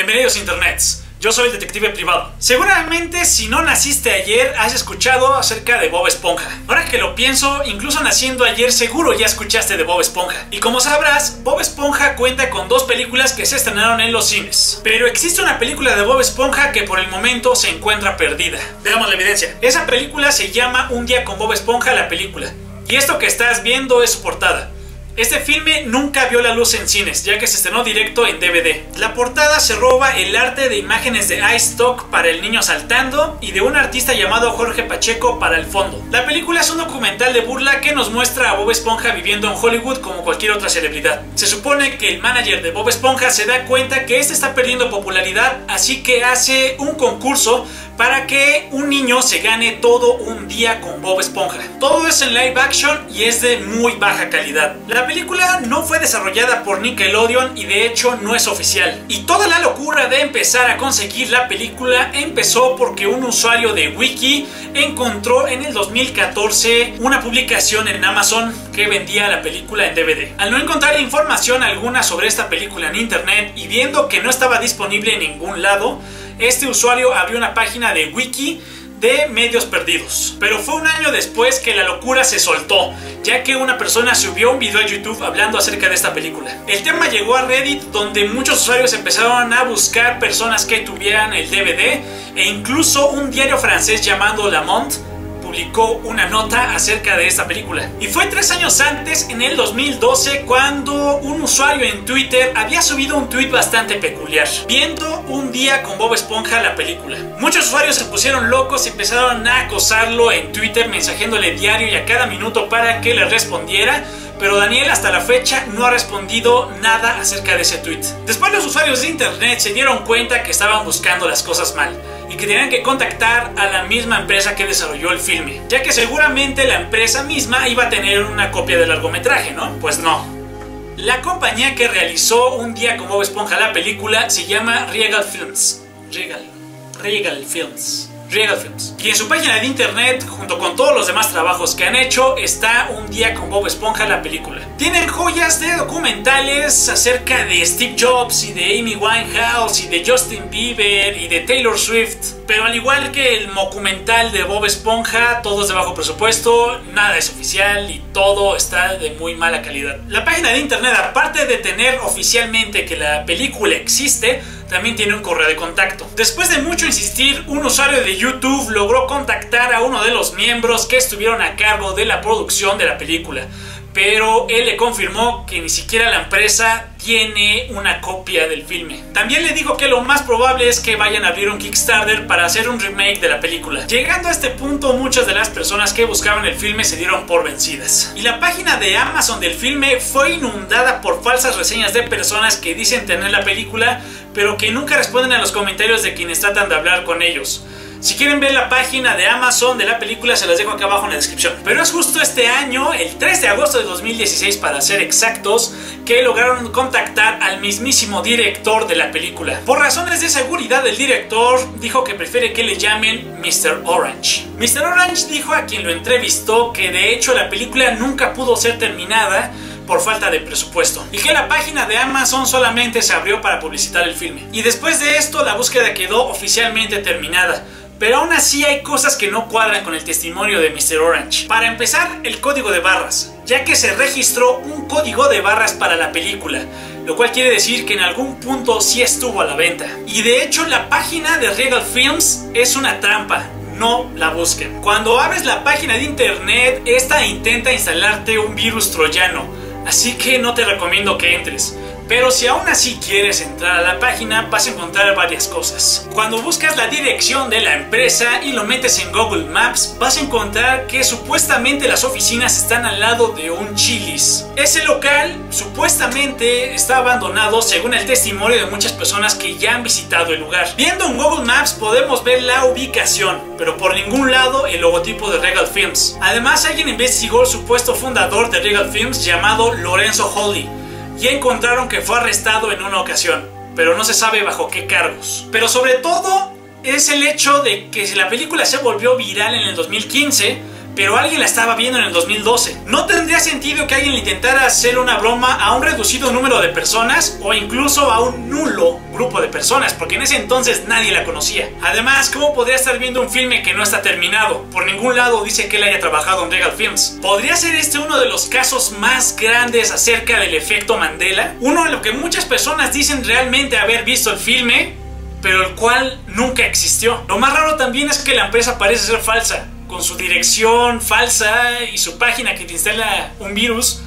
Bienvenidos a Internets. Yo soy el detective privado. Seguramente si no naciste ayer has escuchado acerca de Bob Esponja. Ahora que lo pienso, incluso naciendo ayer seguro ya escuchaste de Bob Esponja. Y como sabrás, Bob Esponja cuenta con dos películas que se estrenaron en los cines. Pero existe una película de Bob Esponja que por el momento se encuentra perdida. Veamos la evidencia. Esa película se llama Un día con Bob Esponja la película. Y esto que estás viendo es su portada. Este filme nunca vio la luz en cines, ya que se estrenó directo en DVD. La portada se roba el arte de imágenes de iStock para el niño saltando y de un artista llamado Jorge Pacheco para el fondo. La película es un documental de burla que nos muestra a Bob Esponja viviendo en Hollywood como cualquier otra celebridad. Se supone que el manager de Bob Esponja se da cuenta que este está perdiendo popularidad, así que hace un concurso para que un niño se gane todo un día con Bob Esponja. Todo es en live action y es de muy baja calidad. Película no fue desarrollada por Nickelodeon y de hecho no es oficial. Y toda la locura de empezar a conseguir la película empezó porque un usuario de Wiki encontró en el 2014 una publicación en Amazon que vendía la película en DVD. Al no encontrar información alguna sobre esta película en internet y viendo que no estaba disponible en ningún lado, este usuario abrió una página de wiki de medios perdidos. Pero fue un año después que la locura se soltó, ya que una persona subió un video a YouTube hablando acerca de esta película. El tema llegó a Reddit donde muchos usuarios empezaron a buscar personas que tuvieran el DVD e incluso un diario francés llamado La Monde publicó una nota acerca de esta película. Y fue tres años antes, en el 2012, cuando un usuario en Twitter había subido un tweet bastante peculiar, viendo un día con Bob Esponja la película. Muchos usuarios se pusieron locos y empezaron a acosarlo en Twitter, mensajeándole diario y a cada minuto para que le respondiera pero Daniel hasta la fecha no ha respondido nada acerca de ese tweet. Después los usuarios de internet se dieron cuenta que estaban buscando las cosas mal que tenían que contactar a la misma empresa que desarrolló el filme, ya que seguramente la empresa misma iba a tener una copia del largometraje, ¿no? Pues no. La compañía que realizó un día con Bob Esponja la película se llama Regal Films. Regal. Regal Films. Regal Films. Y en su página de internet, junto con todos los demás trabajos que han hecho, está Un día con Bob Esponja la película. Tienen joyas de documentales acerca de Steve Jobs y de Amy Winehouse y de Justin Bieber y de Taylor Swift. Pero al igual que el documental de Bob Esponja, todo es de bajo presupuesto, nada es oficial y todo está de muy mala calidad. La página de internet, aparte de tener oficialmente que la película existe, también tiene un correo de contacto. Después de mucho insistir, un usuario de YouTube logró contactar a uno de los miembros que estuvieron a cargo de la producción de la película pero él le confirmó que ni siquiera la empresa tiene una copia del filme. También le dijo que lo más probable es que vayan a abrir un Kickstarter para hacer un remake de la película. Llegando a este punto, muchas de las personas que buscaban el filme se dieron por vencidas. Y la página de Amazon del filme fue inundada por falsas reseñas de personas que dicen tener la película, pero que nunca responden a los comentarios de quienes tratan de hablar con ellos. Si quieren ver la página de Amazon de la película, se las dejo acá abajo en la descripción. Pero es justo este año, el 3 de agosto de 2016 para ser exactos, que lograron contactar al mismísimo director de la película. Por razones de seguridad, el director dijo que prefiere que le llamen Mr. Orange. Mr. Orange dijo a quien lo entrevistó que de hecho la película nunca pudo ser terminada por falta de presupuesto y que la página de Amazon solamente se abrió para publicitar el filme. Y después de esto la búsqueda quedó oficialmente terminada pero aún así hay cosas que no cuadran con el testimonio de Mr. Orange. Para empezar, el código de barras, ya que se registró un código de barras para la película, lo cual quiere decir que en algún punto sí estuvo a la venta. Y de hecho la página de Regal Films es una trampa, no la busquen. Cuando abres la página de internet, esta intenta instalarte un virus troyano, así que no te recomiendo que entres. Pero si aún así quieres entrar a la página, vas a encontrar varias cosas. Cuando buscas la dirección de la empresa y lo metes en Google Maps, vas a encontrar que supuestamente las oficinas están al lado de un Chili's. Ese local supuestamente está abandonado según el testimonio de muchas personas que ya han visitado el lugar. Viendo en Google Maps podemos ver la ubicación, pero por ningún lado el logotipo de Regal Films. Además, alguien investigó el supuesto fundador de Regal Films llamado Lorenzo Holly y encontraron que fue arrestado en una ocasión, pero no se sabe bajo qué cargos. Pero sobre todo es el hecho de que la película se volvió viral en el 2015, pero alguien la estaba viendo en el 2012. No tendría sentido que alguien intentara hacer una broma a un reducido número de personas o incluso a un nulo grupo de personas, porque en ese entonces nadie la conocía. Además, ¿cómo podría estar viendo un filme que no está terminado? Por ningún lado dice que él haya trabajado en Regal Films. ¿Podría ser este uno de los casos más grandes acerca del efecto Mandela? Uno en lo que muchas personas dicen realmente haber visto el filme, pero el cual nunca existió. Lo más raro también es que la empresa parece ser falsa, con su dirección falsa y su página que te instala un virus.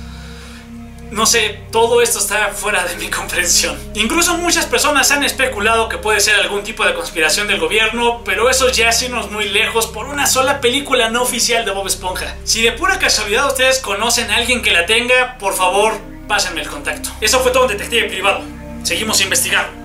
No sé, todo esto está fuera de mi comprensión. Incluso muchas personas han especulado que puede ser algún tipo de conspiración del gobierno, pero eso ya se nos muy lejos por una sola película no oficial de Bob Esponja. Si de pura casualidad ustedes conocen a alguien que la tenga, por favor, pásenme el contacto. Eso fue todo, detective privado. Seguimos investigando.